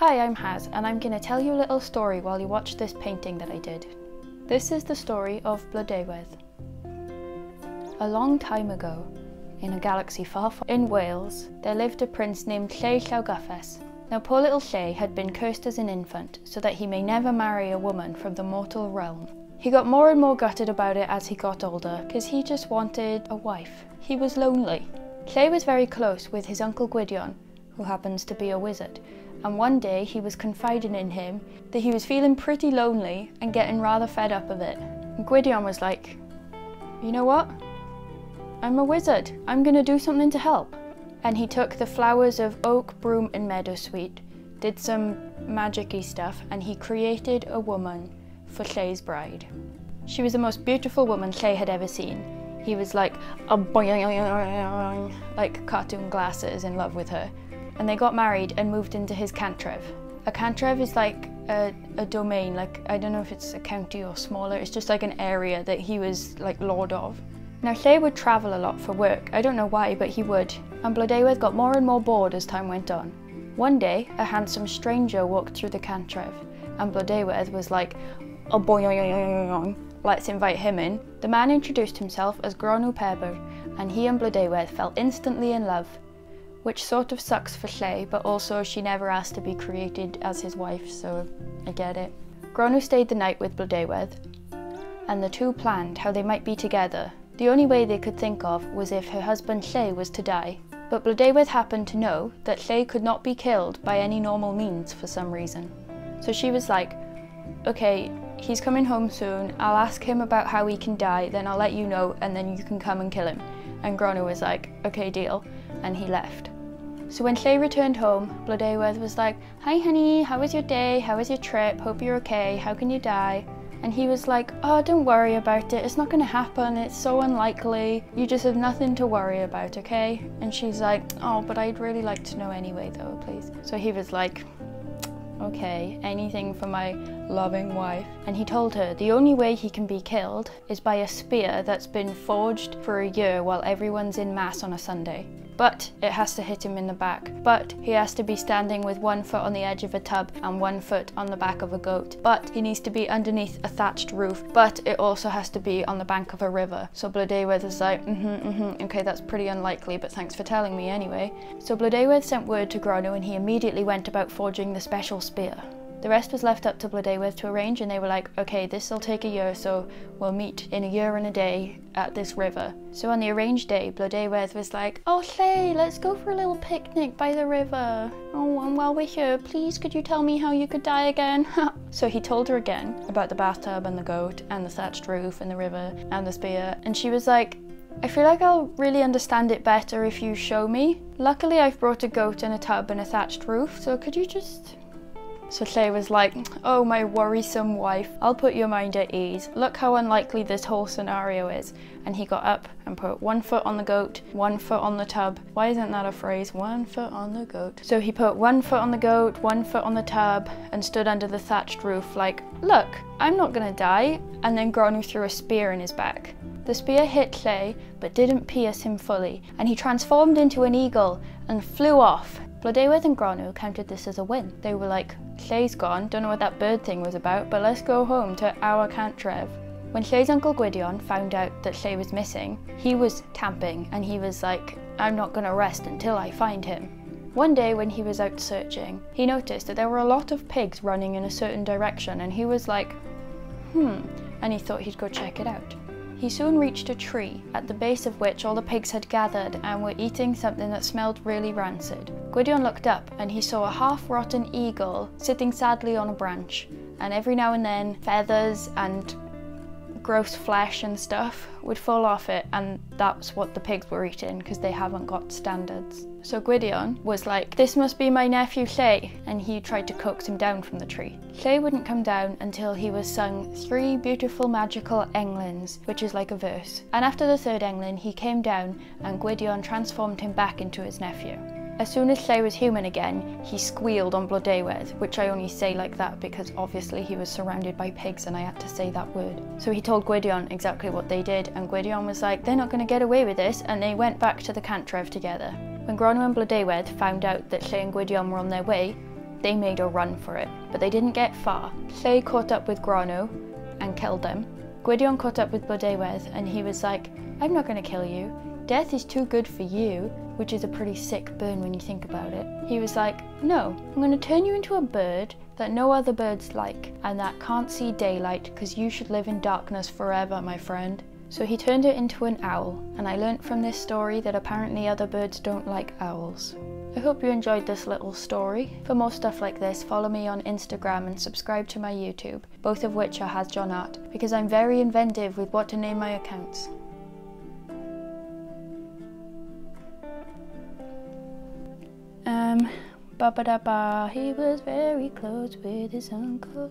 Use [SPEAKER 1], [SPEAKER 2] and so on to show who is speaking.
[SPEAKER 1] Hi, I'm Haz, and I'm going to tell you a little story while you watch this painting that I did. This is the story of Blodeuwedd. A long time ago, in a galaxy far, far in Wales, there lived a prince named Lleu Llawgyffes. Now poor little Lleu had been cursed as an infant, so that he may never marry a woman from the mortal realm. He got more and more gutted about it as he got older, because he just wanted a wife. He was lonely. Lleu was very close with his uncle Gwydion, who happens to be a wizard, and one day he was confiding in him that he was feeling pretty lonely and getting rather fed up of it. And Gwydion was like, you know what? I'm a wizard. I'm going to do something to help. And he took the flowers of oak, broom and meadowsweet, did some magicy stuff, and he created a woman for Lleu's bride. She was the most beautiful woman Lleu had ever seen. He was like a boing, like cartoon glasses in love with her and they got married and moved into his cantrev. A cantrev is like a, a, domain, like I don't know if it's a county or smaller, it's just like an area that he was like lord of. Now Lleu would travel a lot for work, I don't know why, but he would, and Blodeuwedd got more and more bored as time went on. One day, a handsome stranger walked through the cantrev, and Blodeuwedd was like, oh boy, let's invite him in. The man introduced himself as Gronw Pebr, and he and Blodeuwedd fell instantly in love which sort of sucks for Lleu, but also she never asked to be created as his wife, so I get it. Gronw stayed the night with Blodeuwedd, and the two planned how they might be together. The only way they could think of was if her husband Lleu was to die. But Blodeuwedd happened to know that Lleu could not be killed by any normal means for some reason. So she was like, okay, he's coming home soon, I'll ask him about how he can die, then I'll let you know, and then you can come and kill him. And Gronw was like, okay, deal, and he left. So when Lleu returned home, Blodeuwedd was like, Hi honey, how was your day? How was your trip? Hope you're okay. How can you die? And he was like, oh, don't worry about it. It's not going to happen. It's so unlikely. You just have nothing to worry about, okay? And she's like, oh, but I'd really like to know anyway, though, please. So he was like, okay, anything for my loving wife. And he told her the only way he can be killed is by a spear that's been forged for a year while everyone's in mass on a Sunday but it has to hit him in the back. But he has to be standing with one foot on the edge of a tub and one foot on the back of a goat. But he needs to be underneath a thatched roof, but it also has to be on the bank of a river. So Blodeuwedd is like, mm-hmm, mm-hmm, okay, that's pretty unlikely, but thanks for telling me anyway. So Blodeuwedd sent word to Gronw and he immediately went about forging the special spear. The rest was left up to Blodeuwedd to arrange and they were like, okay, this will take a year, so we'll meet in a year and a day at this river. So on the arranged day, Blodeuwedd was like, oh Lleu, let's go for a little picnic by the river. Oh, and while we're here, please could you tell me how you could die again? so he told her again about the bathtub and the goat and the thatched roof and the river and the spear. And she was like, I feel like I'll really understand it better if you show me. Luckily I've brought a goat and a tub and a thatched roof, so could you just so Lleu was like, oh my worrisome wife, I'll put your mind at ease. Look how unlikely this whole scenario is. And he got up and put one foot on the goat, one foot on the tub. Why isn't that a phrase? One foot on the goat. So he put one foot on the goat, one foot on the tub, and stood under the thatched roof like, look, I'm not gonna die. And then Gronw threw a spear in his back. The spear hit Lleu, but didn't pierce him fully, and he transformed into an eagle and flew off. Blodeuwedd and Gronw counted this as a win. They were like, Lleu's gone, don't know what that bird thing was about, but let's go home to our cantrev. When Lleu's uncle Gwydion found out that Lleu was missing, he was camping and he was like, I'm not going to rest until I find him. One day when he was out searching, he noticed that there were a lot of pigs running in a certain direction and he was like, hmm, and he thought he'd go check it out. He soon reached a tree, at the base of which all the pigs had gathered and were eating something that smelled really rancid. Gwydion looked up and he saw a half-rotten eagle sitting sadly on a branch, and every now and then feathers and gross flesh and stuff would fall off it and that's what the pigs were eating because they haven't got standards. So Gwydion was like, this must be my nephew Lleu and he tried to coax him down from the tree. Lleu wouldn't come down until he was sung three beautiful magical englyns, which is like a verse. And after the third englyn he came down and Gwydion transformed him back into his nephew. As soon as Lleu was human again, he squealed on Blodeuwedd, which I only say like that because obviously he was surrounded by pigs and I had to say that word. So he told Gwydion exactly what they did and Gwydion was like, they're not going to get away with this and they went back to the cantrev together. When Gronw and Blodeuwedd found out that Lleu and Gwydion were on their way, they made a run for it, but they didn't get far. Lleu caught up with Gronw and killed them. Gwydion caught up with Blodeuwedd and he was like, I'm not going to kill you. Death is too good for you, which is a pretty sick burn when you think about it. He was like, No, I'm going to turn you into a bird that no other birds like and that can't see daylight because you should live in darkness forever, my friend. So he turned it into an owl, and I learnt from this story that apparently other birds don't like owls. I hope you enjoyed this little story. For more stuff like this, follow me on Instagram and subscribe to my YouTube, both of which are Has Art, because I'm very inventive with what to name my accounts. Ba ba da ba, he was very close with his uncle.